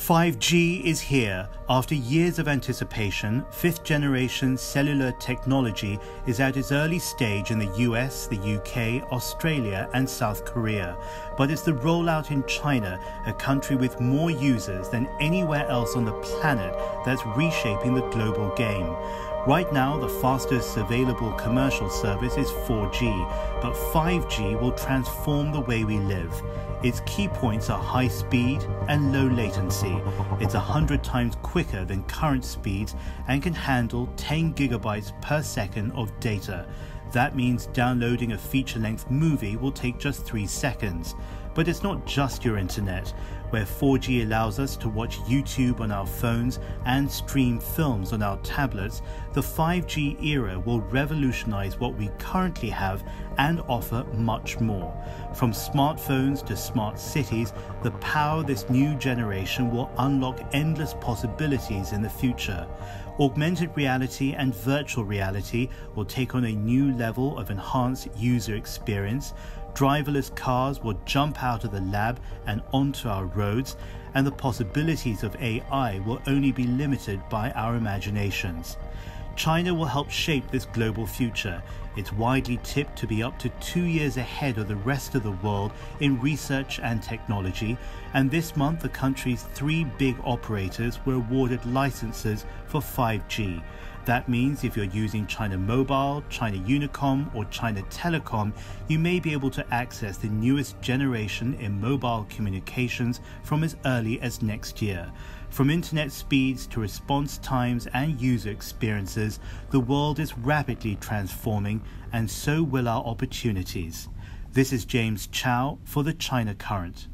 5G is here. After years of anticipation, fifth generation cellular technology is at its early stage in the US, the UK, Australia, and South Korea. But it's the rollout in China, a country with more users than anywhere else on the planet, that's reshaping the global game. Right now, the fastest available commercial service is 4G, but 5G will transform the way we live. Its key points are high speed and low latency. It's 100 times quicker than current speeds and can handle 10 gigabytes per second of data. That means downloading a feature length movie will take just 3 seconds. But it's not just your internet, where 4G allows us to watch YouTube on our phones and stream films on our tablets. The 5G era will revolutionize what we currently have and offer much more. From smartphones to smart cities, the power this new generation will unlock endless possibilities in the future. Augmented reality and virtual reality will take on a new level of enhanced user experience. Driverless cars will jump out of the lab and onto our roads, and the possibilities of AI will only be limited by our imaginations. China will help shape this global future. It's widely tipped to be up to two years ahead of the rest of the world in research and technology, and this month the country's three big operators were awarded licenses for 5G. That means if you're using China Mobile, China Unicom, or China Telecom, you may be able to access the newest generation in mobile communications from as early as next year. From internet speeds to response times and user experiences, the world is rapidly transforming, and so will our opportunities. This is James Chow for the China Current.